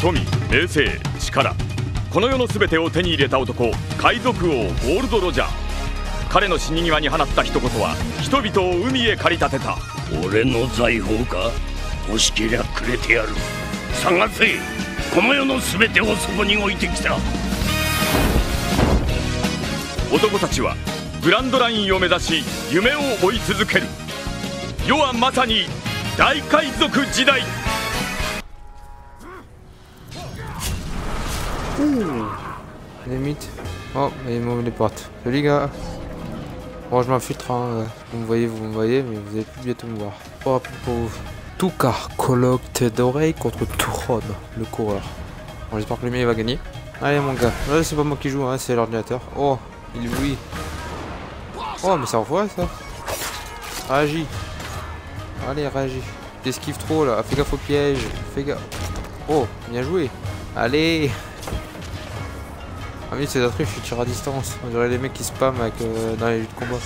富名声力。この世の全てを手に入れた男海賊王ゴールド・ロジャー。彼の死に際に放った一言は人々を海へ駆り立てた。俺の財宝か？欲しけりゃくれてやる。探せ！この世の全てをそこに置いてきた。男たちはグランドラインを目指し夢を追い続ける。世はまさに大海賊時代 Limite. Oh, il m'ouvre les portes. Salut gars. Bon, je m'infiltre, hein. Vous me voyez, vous me voyez, mais vous allez plus bientôt me voir. Oh, rapide pour vous. Tout car colloque d'oreilles contre Touron, le coureur. Bon, j'espère que le mien il va gagner. Allez, mon gars. Là, c'est pas moi qui joue, hein, c'est l'ordinateur. Oh, il oui. Oh, mais ça envoie ça. Réagis. Allez, réagis. T'esquives trop là. Fais gaffe au piège. Fais gaffe. Oh, bien joué. Allez. Ah oui, c'est la triche, je tire à distance. On dirait les mecs qui spamment avec, euh, dans les jeux de combat.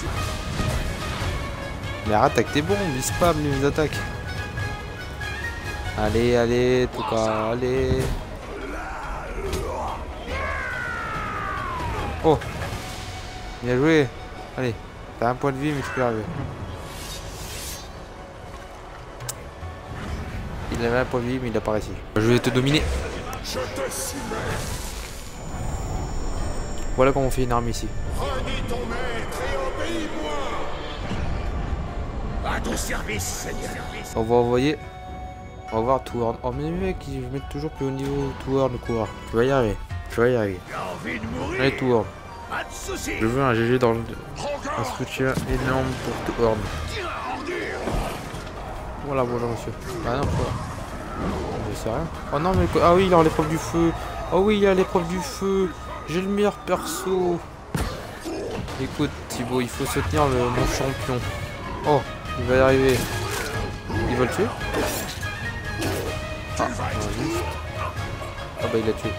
Mais arrête tes bombes, ils spamment, ils nous attaquent. Allez, allez, tout cas, allez. Oh Bien joué Allez, t'as un point de vie, mais tu peux arriver. Il avait un point de vie, mais il a pas réussi. Je vais te dominer. Voilà comment on fait une arme ici. Renie ton maître et obéis-moi À ton service, Seigneur On va envoyer. On va voir Tour. Oh mais mec, ils mettent toujours plus haut niveau Tour le coureur. Tu vas y arriver. Tu vas y arriver. J'ai envie de mourir Allez Tour. Pas de soucis Je veux un GG dans le. Un soutien énorme pour Tour. Voilà, bonjour monsieur. Ah non, quoi. Je sais rien. Oh non, mais. Ah oui, il a l'épreuve du feu. Oh oui, il a l'épreuve du feu. J'ai le meilleur perso. Écoute, Thibaut, il faut soutenir le, mon champion. Oh, il va y arriver. Il va le tuer Ah. Ah bah il l'a tué.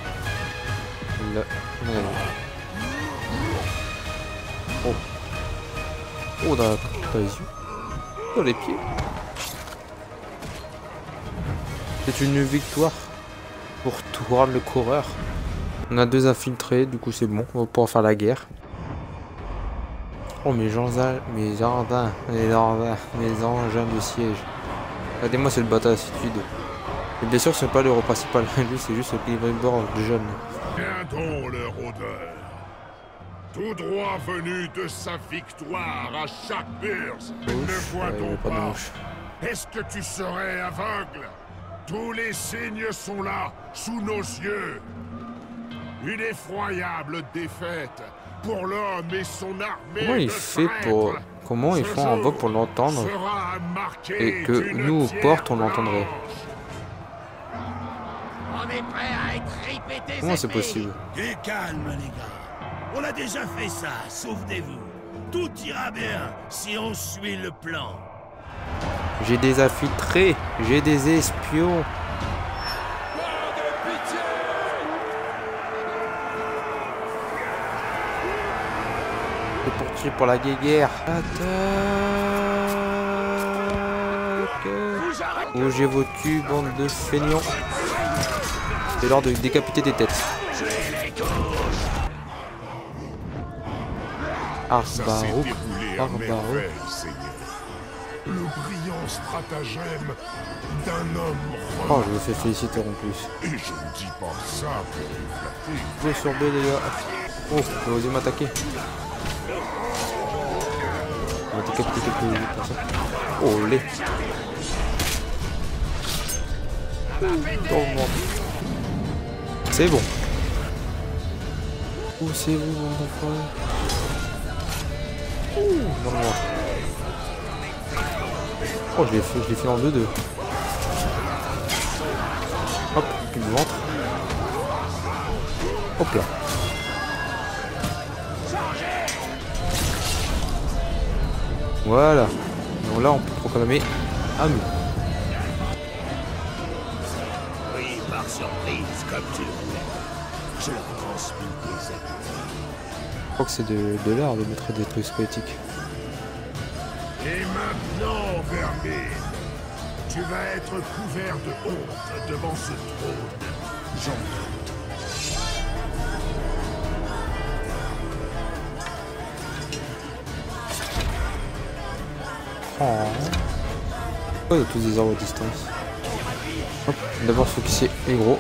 Il l'a. Oh. Oh, dans, la- dans les. Dans les pieds. C'est une victoire pour Touran le coureur. On a deux infiltrés, du coup c'est bon, on va pouvoir faire la guerre. Oh mes jardins, mes jardins, mes jardins, mes engins de siège. Regardez-moi cette. Et bien sûr c'est pas l'euro principal, lui c'est juste le bord de jeune. Viens donc le rôdeur Tout droit venu de sa victoire à chaque burse Ne ouais, pas pas. Est-ce que tu serais aveugle? Tous les signes sont là, sous nos yeux. Une effroyable défaite pour l'homme et son armée Comment il fait pour... Comment ils font en bas pour l'entendre et que nous, portes, on l'entendrait blanche. On est prêt à être répété. Comment c'est possible Et calme, les gars. On a déjà fait ça, souvenez-vous. Tout ira bien si on suit le plan. J'ai des infiltrés, j'ai des espions. Pour la guéguerre. Attaque Bougez vos culs, bande de feignants. C'est l'heure de décapiter des têtes. Merveille, Seigneur. Le brillant stratagème d'un homme Oh, je me fais féliciter en plus. Et je ne dis pas ça pour vous flatter. Jouez sur B les gars. Oh, va oser m'attaquer. On va décapiter quelques personnes. Oh les. C'est bon. Où c'est vous mon enfant Ouh, dans le noir. Oh, je l'ai fait, je l'ai fait en 2-2. Hop, il me ventre. Hop là. Voilà. Donc là, on peut proclamer nous. Oui, par surprise, comme tu le voulais. Je leur transmis des. Je crois que c'est de, de l'art de mettre des trucs poétiques. Et maintenant, Vermine, tu vas être couvert de honte devant ce trône. Pourquoi il y a tous des arbres à distance Hop, d'abord focuser les gros.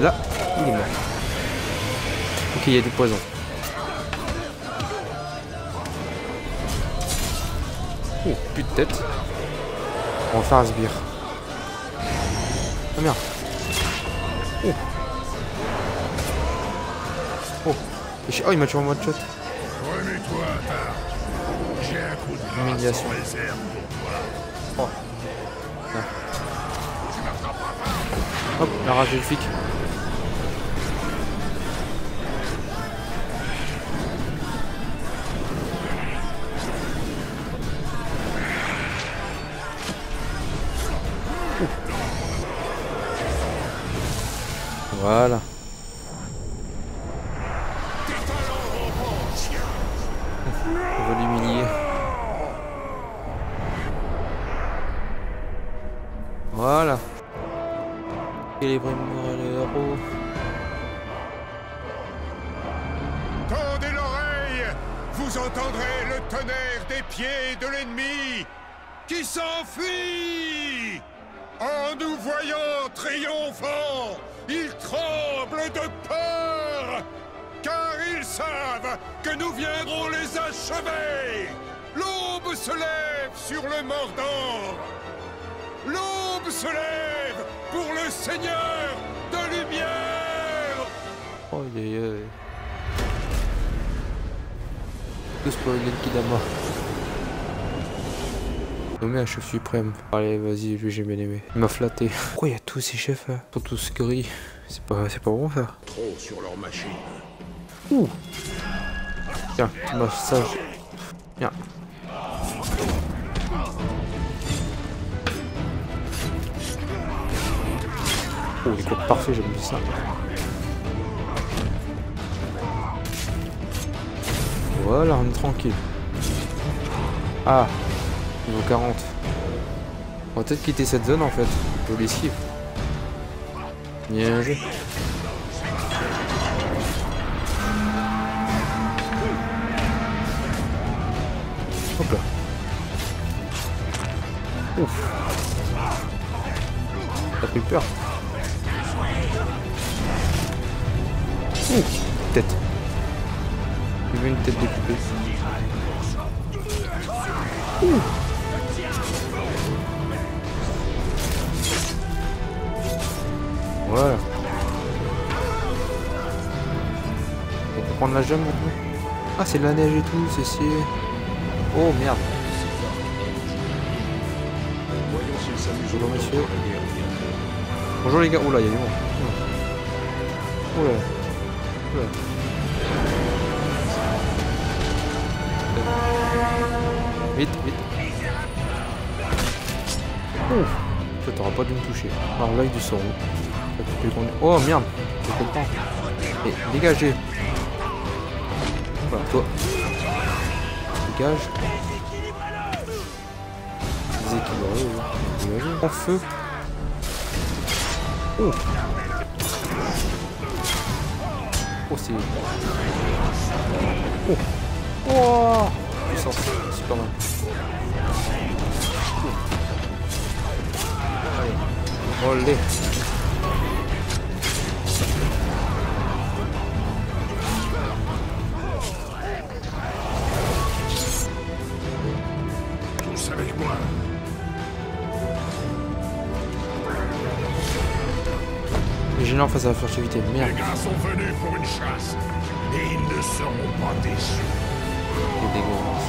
Là, il est mort. Ok, il y a du poison. Oh, plus de tête. On va faire un sbire. Ah merde. Oh. Oh, il m'a tué en one shot. Humiliation. pour toi. Hop, la rage elfique. Voilà. De l'ennemi qui s'enfuit. En nous voyant triomphants, ils tremblent de peur car ils savent que nous viendrons les achever. L'aube se lève sur le Mordor L'aube se lève pour le Seigneur de lumière. Oh, Kidama. Nommé un chef suprême. Allez, vas-y, lui j'ai bien aimé. Il m'a flatté. Pourquoi il y a tous ces chefs là Ils sont tous gris. C'est pas, c'est pas bon ça. Trop sur leur machine. Ouh Tiens, tu m'as sage. Viens. Oh, les codes parfaits, j'aime bien ça. Voilà, on est tranquille. Ah, niveau 40. On va peut-être quitter cette zone en fait. Je l'esquive. Bien joué. Hop là. Ouf. T'as pris peur. Ouh, tête. Il veut une tête découpée. Ouh. On peut prendre la gemme maintenant Ah, c'est de la neige et tout, c'est si... Oh merde. Bonjour monsieur. Bonjour les gars. Là, il y a. Oh là. Vite, vite. Ouf. Ça t'aura pas dû me toucher. Par l'œil du Sauron. Oh merde. Le temps. Et dégagez. Voilà, toi. Dégage. Déséquilibré. En feu. Oh. Oh, c'est... Oh. Oh. Puissance. Super mal. Allez. Olé. Les gênants face à la furtivité. Merde. Les gars sont venus pour une chasse. Et ils ne seront pas déçus. C'est dégueulasse.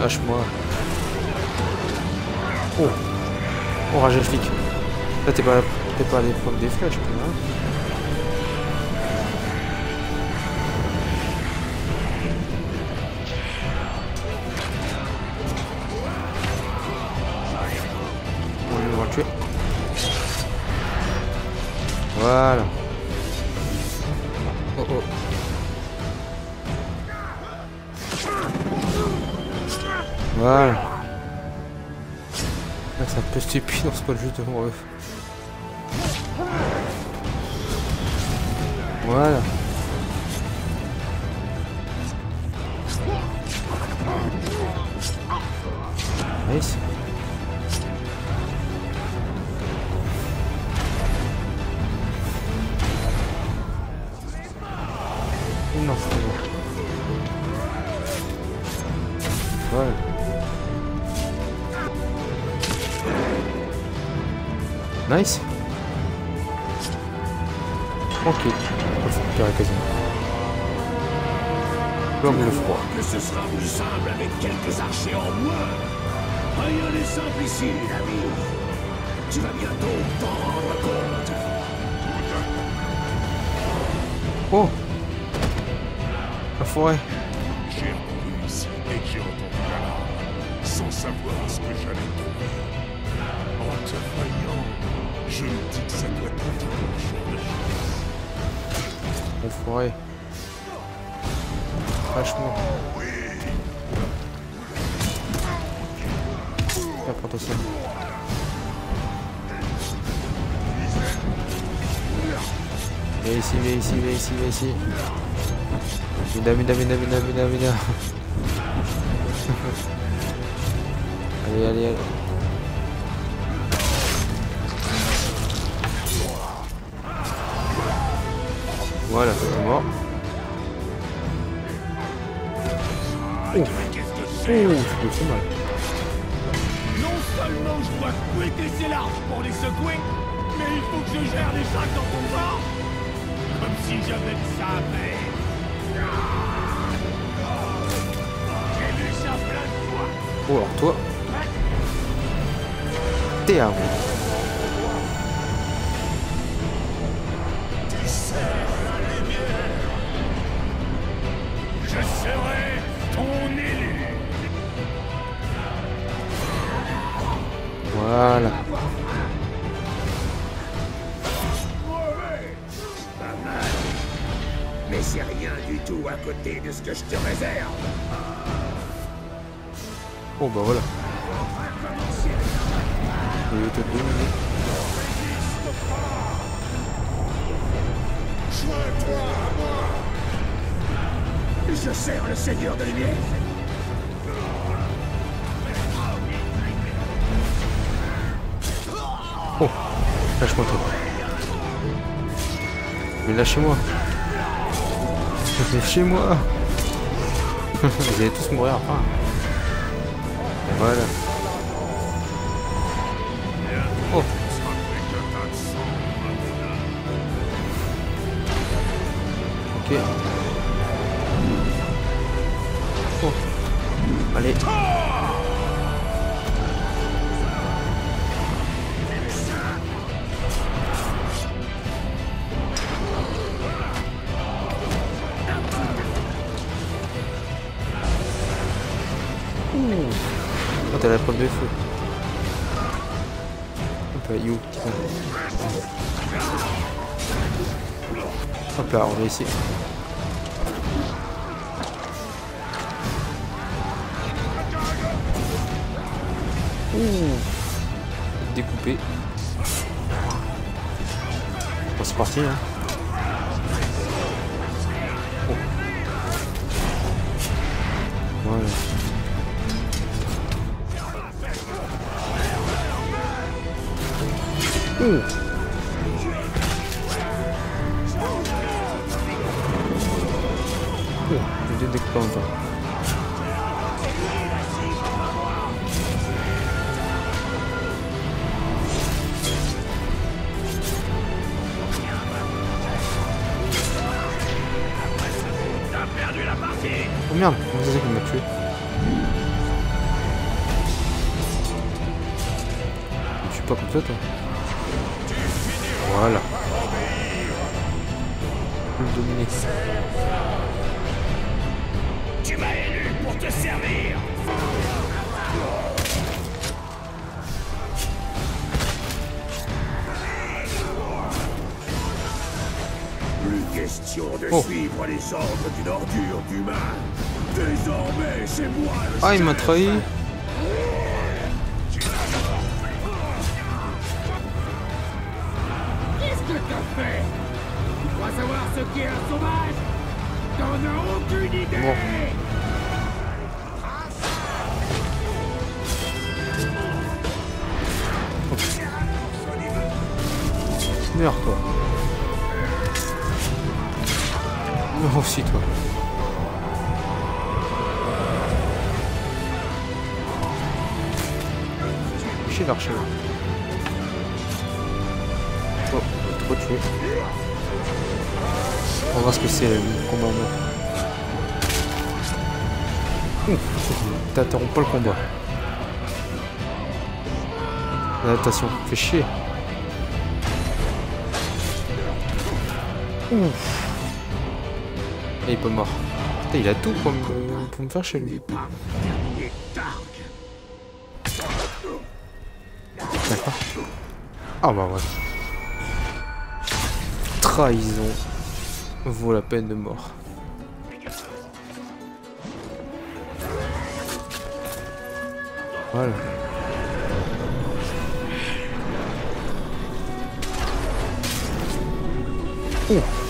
Lâche-moi. Oh. Oh, rage flic. Là, t'es pas, t'es pas à l'épreuve des flèches, quoi, hein. On va le tuer. Voilà. Oh oh. Voilà. Là, c'est un peu stupide, on se colle juste devant eux. Voilà. Bon. Voilà. Nice. Tranquille. On va récupérer quasiment. Comme le froid. Que ce sera plus simple avec quelques archers en moins. Rien n'est simple ici, l'ami. Tu vas bientôt t'en rendre compte. Forêt J'ai attendu ici et j'ai entendu l'alarme, sans savoir ce que j'allais trouver. En te voyant, je me dis que ça doit être un jour de chance. Enfoiré. Franchement. Tiens, prends-toi ça. Viens ici, viens ici, viens ici, viens ici. Mina, mina, mina, mina. allez, allez, allez. Voilà, c'est mort. Oh, oh, mal. Non seulement je dois fouetter ces larves pour les secouer, mais il faut que je gère les sacs dans ton corps Comme si j'avais de ça à. Oh, alors toi. T'es à vous. Je serai ton élu. Voilà. Mais c'est rien du tout à côté de ce que je te réserve. Oh bah voilà. Je sers le Seigneur de lumière. Oh, lâche-moi toi. Mais lâchez-moi. Lâchez-moi. Vous allez tous mourir enfin. Voilà. Va. Découpé. C'est parti, hein. Merde, comment c'est ça qui m'a tué Tu tues pas comme ça toi Voilà. Le dominer. Tu m'as élu pour te servir. de oh. suivre les ordres d'une ordure d'humain. Désormais, c'est moi le Ah, il m'a trahi. Qu'est-ce que t'as fait? Tu dois savoir ce qu'est un sauvage. T'en as aucune idée. Bon. Meurs aussi toi. Chier l'archer. Oh, trop tué. On va voir ce que c'est le combat en. Ouf, T'interromps pas le combat. L'adaptation, fait chier. Ouf. Et il est pas mort. Putain, il a tout pour me, pour me faire chez lui. D'accord. Ah bah ouais. Trahison vaut la peine de mort. Voilà. Oh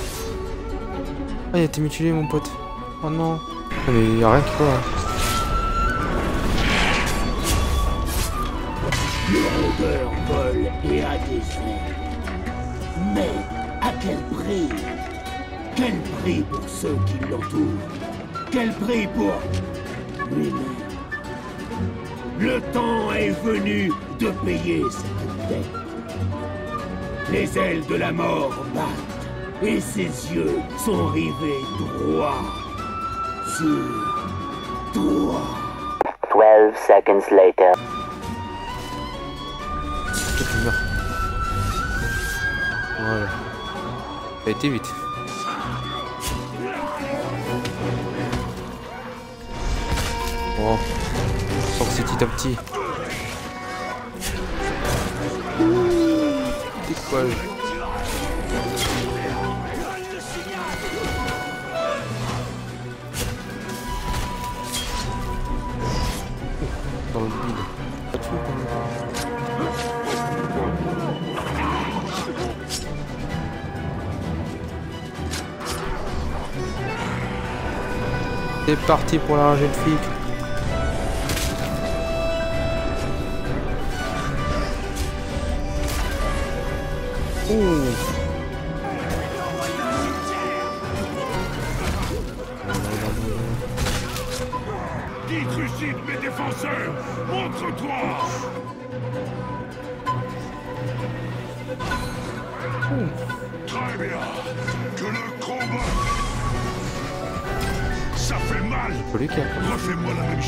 Ah, il a été mutilé, mon pote. Oh non. Mais il y a rien qui va. hein. Le rôdeur vole et a des ailes. Mais à quel prix Quel prix pour ceux qui l'entourent Quel prix pour lui-même Le temps est venu de payer cette dette. Les ailes de la mort battent et ses yeux sont rivés droit sur toi. 12 seconds later. Tu meurs. Voilà. Ça a été vite. Bon. Sors petit à petit. Décolle. C'est parti pour la rangée de flics. Ouh.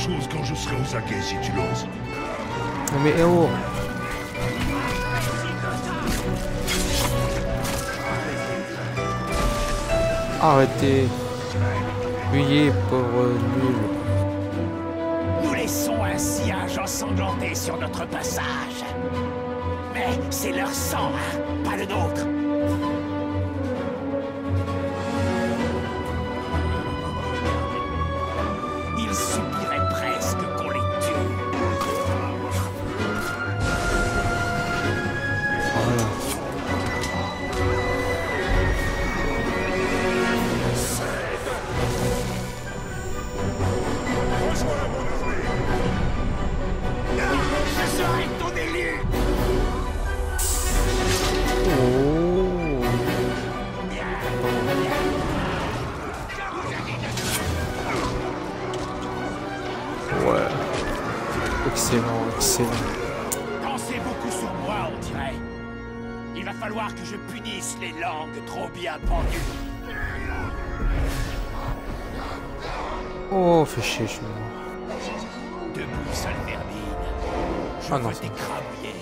Chose quand je serai aux aguets si tu l'oses. Non mais oh Arrêtez Fuyez, pauvre nul Nous laissons ainsi un ensanglanté sur notre passage. Mais c'est leur sang, hein, pas le nôtre. Langues trop bien pendues. Oh, fais chier, je suis mort. Debout, sale vermine. Je non, veux t'écrabouiller,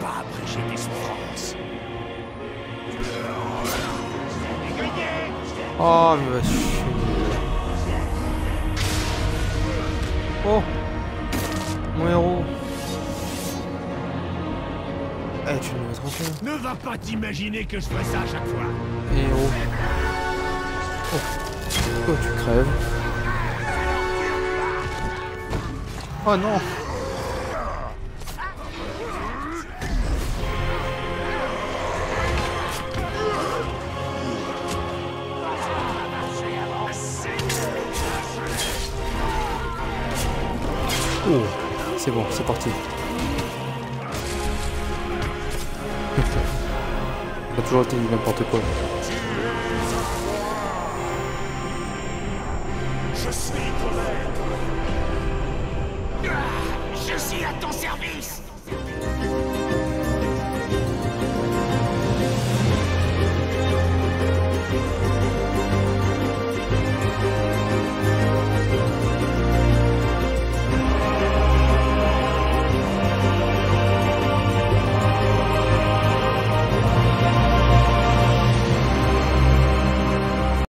pas abréger tes souffrances. Oh, mais se chier. Oh Mon héros Ne va pas t'imaginer que je fais ça à chaque fois. Et oh. Oh, oh tu crèves. Oh non Oh, c'est bon, c'est parti. Ça a toujours été n'importe quoi. Je suis ton. Je suis à ton service